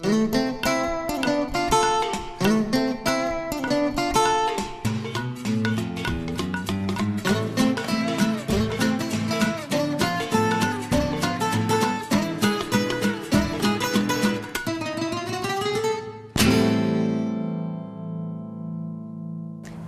Mm-hmm.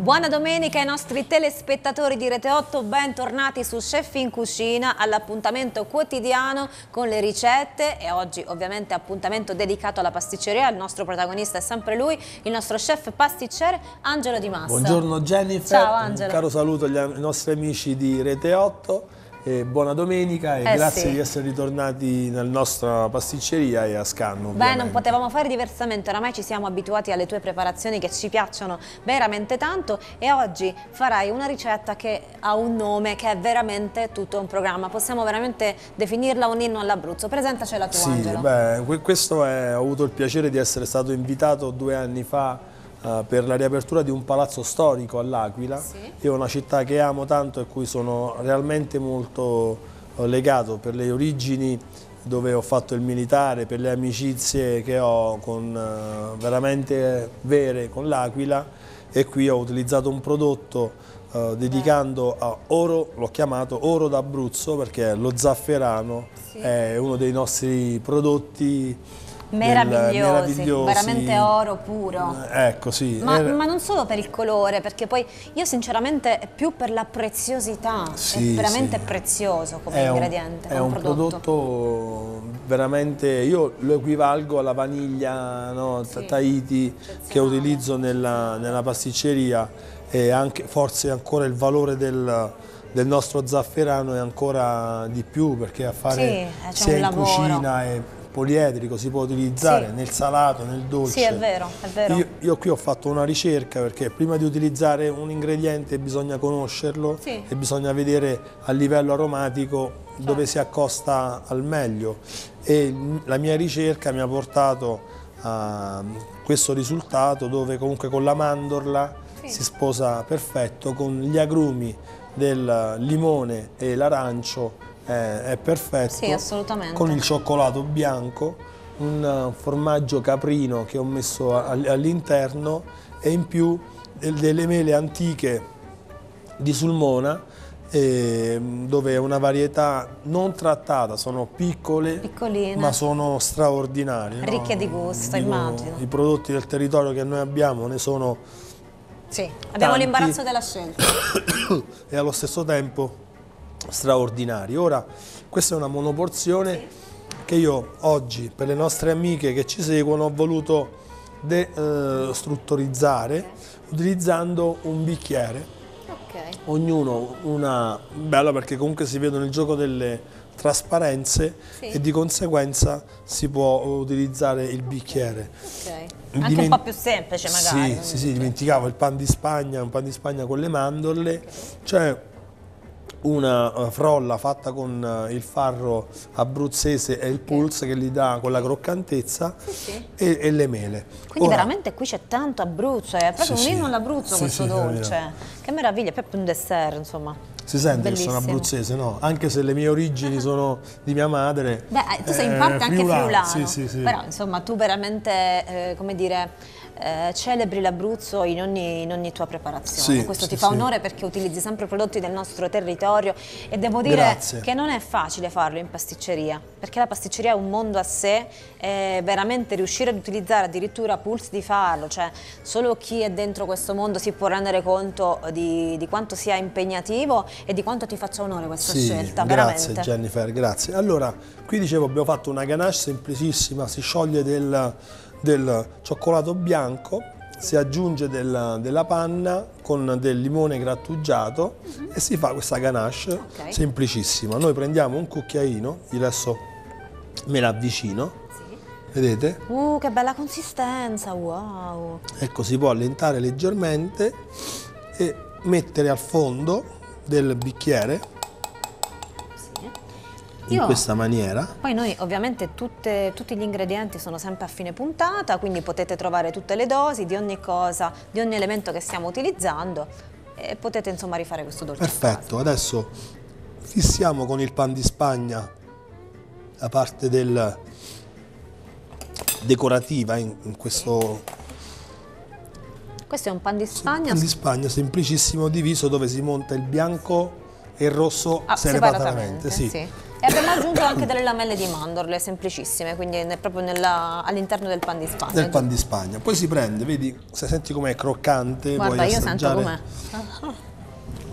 Buona domenica ai nostri telespettatori di Rete 8, bentornati su Chef in Cucina all'appuntamento quotidiano con le ricette e oggi ovviamente appuntamento dedicato alla pasticceria, il nostro protagonista è sempre lui, il nostro chef pasticcere Angelo Di Massa. Buongiorno Jennifer, Ciao Angelo. un caro saluto ai nostri amici di Rete 8 e buona domenica e Eh grazie sì. di essere ritornati nella nostra pasticceria e a Scanno. Beh, ovviamente. non potevamo fare diversamente, oramai ci siamo abituati alle tue preparazioni che ci piacciono veramente tanto e oggi farai una ricetta che ha un nome che è veramente tutto un programma, possiamo veramente definirla un inno all'Abruzzo. Presentacela tu Sì, Angelo. beh, que- questo è, ho avuto il piacere di essere stato invitato due anni fa eh, per la riapertura di un palazzo storico all'Aquila. Sì. Io è una città che amo tanto e cui sono realmente molto eh, legato per le origini dove ho fatto il militare, per le amicizie che ho con, eh, veramente vere con l'Aquila e qui ho utilizzato un prodotto eh, dedicando a oro, l'ho chiamato oro d'Abruzzo perché lo zafferano Sì. è uno dei nostri prodotti Meravigliosi, veramente oro puro. Ecco, sì. Ma, Era- ma non solo per il colore, perché poi io sinceramente è più per la preziosità, Sì, è veramente sì. prezioso come è un- ingrediente, è come un prodotto veramente, io lo equivalgo alla vaniglia no, Sì, Tahiti che utilizzo nella, nella pasticceria e anche, forse ancora il valore del, del nostro zafferano è ancora di più perché a Sì, fare eh, c'è sia un in lavoro. cucina è poliedrico, si può utilizzare Sì. nel salato, nel dolce. Sì, è vero, è vero. Io, io qui ho fatto una ricerca perché prima di utilizzare un ingrediente bisogna conoscerlo Sì. e bisogna vedere a livello aromatico dove si accosta al meglio e la mia ricerca mi ha portato a questo risultato dove comunque con la mandorla Sì. si sposa perfetto, con gli agrumi del limone e l'arancio eh, è perfetto. Sì, assolutamente. Con il cioccolato bianco, un formaggio caprino che ho messo all'interno e in più del- delle mele antiche di Sulmona dove è una varietà non trattata, sono piccole Piccoline. ma sono straordinarie. no? Ricche di gusto, Dico, immagino. I prodotti del territorio che noi abbiamo ne sono Sì, abbiamo l'imbarazzo della scelta. e allo stesso tempo straordinari. Ora, questa è una monoporzione che io oggi, per le nostre amiche che ci seguono, ho voluto destrutturizzare utilizzando un bicchiere, ok. ognuno una bella perché comunque si vedono il gioco delle trasparenze Sì. e di conseguenza si può utilizzare il bicchiere. ok. Anche un po' più semplice magari. Sì, sì, sì, dimenticavo il pan di Spagna, un pan di Spagna con le mandorle, c'è una eh, frolla fatta con eh, il farro abruzzese e il pulse che gli dà quella croccantezza Sì, sì. e, e le mele. Quindi Ora, veramente qui c'è tanto Abruzzo, è proprio Sì, un inno all'Abruzzo questo dolce. Che meraviglia, è proprio un dessert, insomma. Si sente che sono Bellissimo. abruzzese, no? Anche se le mie origini sono di mia madre. Beh, eh, tu sei in eh, parte anche friulano, Sì, sì, sì. però insomma tu veramente, eh, come dire, eh, celebri l'Abruzzo in ogni, in ogni tua preparazione. Sì, Questo sì, ti fa sì. onore perché utilizzi sempre prodotti del nostro territorio e devo dire Grazie. che non è facile farlo in pasticceria, perché la pasticceria è un mondo a sé e veramente riuscire ad utilizzare addirittura pulse di farlo, cioè solo chi è dentro questo mondo si può rendere conto di, di quanto sia impegnativo e di quanto ti faccia onore questa scelta, grazie veramente. Jennifer, grazie. Allora, qui dicevo abbiamo fatto una ganache semplicissima, si scioglie del, del cioccolato bianco, si aggiunge del- della panna con del limone grattugiato e si fa questa ganache Mhm. Ok. semplicissima. Noi prendiamo un cucchiaino, io adesso me l'avvicino, Sì. vedete? Uh, che bella consistenza, wow! Ecco, si può allentare leggermente e mettere al fondo del bicchiere. In Io- questa maniera. Poi noi ovviamente tutte- tutti gli ingredienti sono sempre a fine puntata, quindi potete trovare tutte le dosi di ogni cosa, di ogni elemento che stiamo utilizzando e potete insomma rifare questo dolce. Perfetto, adesso fissiamo con il pan di Spagna la parte del, decorativa in, in questo questo è un pan di Spagna. pan di Spagna semplicissimo diviso dove si monta il bianco e il rosso Ah, separatamente. sì. sì. Abbiamo aggiunto anche delle lamelle di mandorle semplicissime, quindi è proprio all'interno del pan di Spagna. Del pan di Spagna. Poi si prende, vedi, se senti com'è croccante, Guarda, puoi io sento assaggiare. com'è.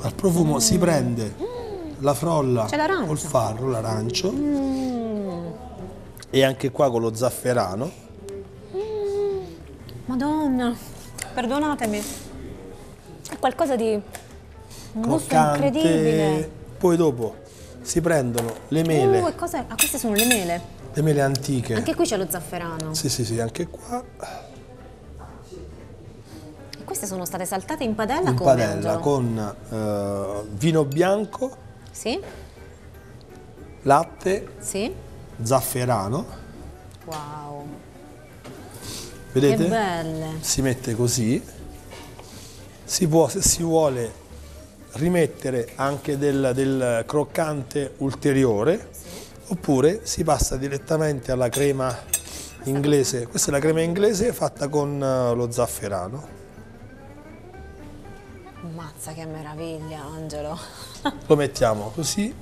Al profumo si prende la frolla col farro, l'arancio e anche qua con lo zafferano. Madonna, perdonatemi. È qualcosa di un gusto incredibile. Poi dopo si prendono le mele, Uh? Ah, queste sono le mele. le mele antiche. Anche qui c'è lo zafferano. Sì, sì, sì, anche qua E queste sono state saltate in padella in con padella con eh, vino bianco, Sì? latte, Sì? zafferano. Wow. Vedete? Che belle. si mette così, si può se si vuole rimettere anche del, del croccante ulteriore oppure si passa direttamente alla crema inglese, questa è la crema inglese fatta con eh, lo zafferano, Mazza che meraviglia, Angelo. lo mettiamo così,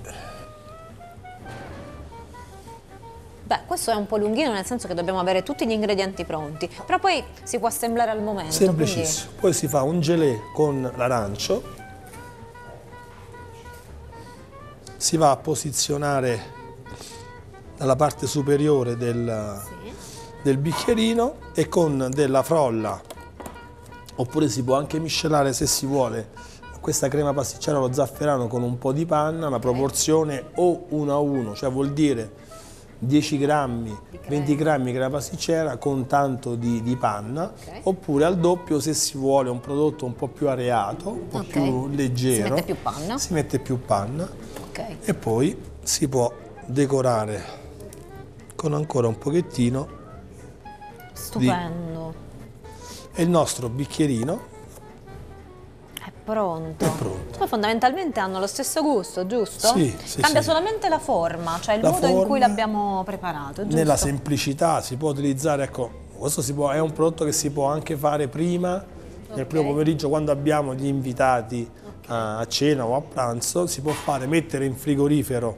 Beh, questo è un po' lunghino nel senso che dobbiamo avere tutti gli ingredienti pronti, però poi si può assemblare al momento. semplicissimo, poi si fa un gelé con l'arancio, si va a posizionare dalla parte superiore del, quindi- del bicchierino e con della frolla oppure si può anche miscelare se si vuole questa crema pasticcera allo zafferano con un po' di panna, una proporzione o 1 a 1, cioè vuol dire 10 grammi, 20 grammi crema pasticcera con tanto di, di panna, Ok. oppure al doppio se si vuole un prodotto un po' più areato, un po' Ok. più leggero. Si mette più panna. Si mette più panna Ok. e poi si può decorare con ancora un pochettino Stupendo. e il nostro bicchierino È pronto. È pronto. Poi fondamentalmente hanno lo stesso gusto, giusto? Sì, sì, Cambia sì. solamente la forma, cioè il La modo in cui l'abbiamo preparato, giusto? nella semplicità si può utilizzare, ecco, questo si può- è un prodotto che si può anche fare prima, nel primo pomeriggio quando abbiamo gli invitati a cena o a pranzo, si può fare, mettere in frigorifero,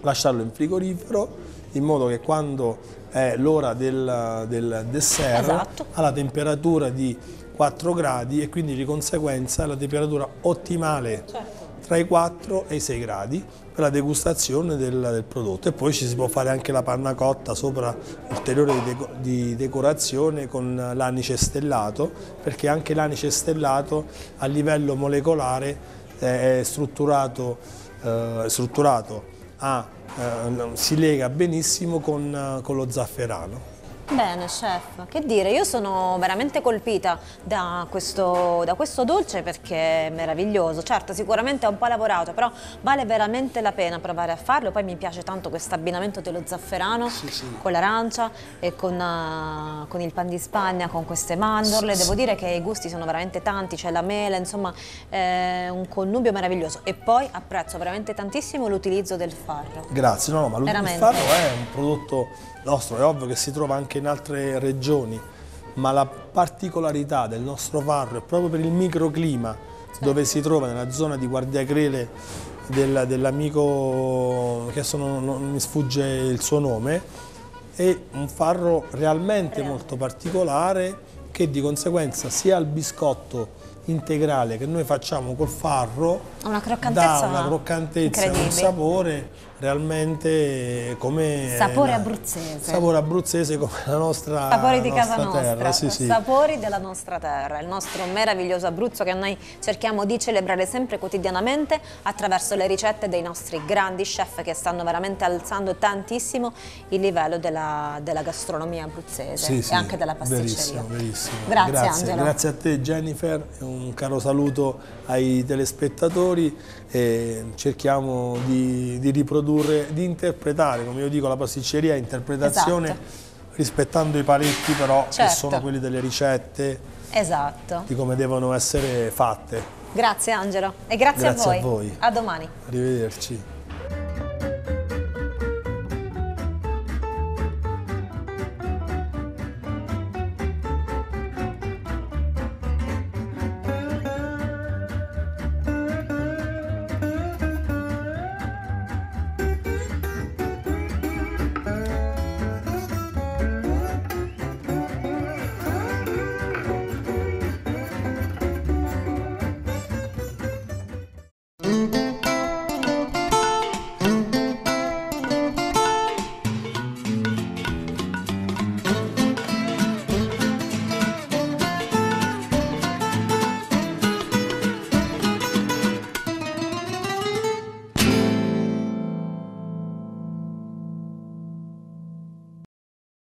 lasciarlo in frigorifero in modo che quando è l'ora del, del dessert Esatto. ha la temperatura di 4 gradi e quindi di conseguenza è la temperatura ottimale tra i 4 e i 6 gradi per la degustazione del, del prodotto e poi ci si può fare anche la panna cotta sopra ulteriore di, deco- di decorazione con l'anice stellato perché anche l'anice stellato a livello molecolare eh, è strutturato, eh, strutturato a, eh, si lega benissimo con, eh, con lo zafferano. Bene, chef, che dire, io sono veramente colpita da questo, da questo dolce perché è meraviglioso. Certo, sicuramente è un po' lavorato, però vale veramente la pena provare a farlo. Poi mi piace tanto questo abbinamento dello zafferano Sì, sì. con l'arancia e con, eh, con il pan di Spagna, con queste mandorle. Devo dire che i gusti sono veramente tanti, c'è la mela, insomma, è un connubio meraviglioso. E poi apprezzo veramente tantissimo l'utilizzo del farro. Grazie, no, no, ma il Veramente. farro è un prodotto nostro, è ovvio che si trova anche in altre regioni, ma la particolarità del nostro farro è proprio per il microclima dove si trova nella zona di Guardiacrele del- dell'amico che adesso non, non mi sfugge il suo nome, è un farro realmente molto particolare che di conseguenza sia il biscotto integrale che noi facciamo col farro una dà una croccantezza e un sapore realmente come Sapore la- abruzzese. sapore abruzzese come la nostra Sapori di nostra casa nostra, terra, sì, sì. sapori della nostra terra, il nostro meraviglioso Abruzzo che noi cerchiamo di celebrare sempre quotidianamente attraverso le ricette dei nostri grandi chef che stanno veramente alzando tantissimo il livello della, della gastronomia abruzzese Sì, sì, e anche della pasticceria. Verissimo, verissimo. Grazie, grazie, Angelo. grazie a te Jennifer, un caro saluto ai telespettatori e cerchiamo di, di riprodurre, di interpretare, come io dico, la pasticceria è interpretazione Esatto. rispettando i paletti però che Certo. sono quelli delle ricette, Esatto. di come devono essere fatte. Grazie Angelo e grazie, Grazie a a voi. voi. A domani. Arrivederci.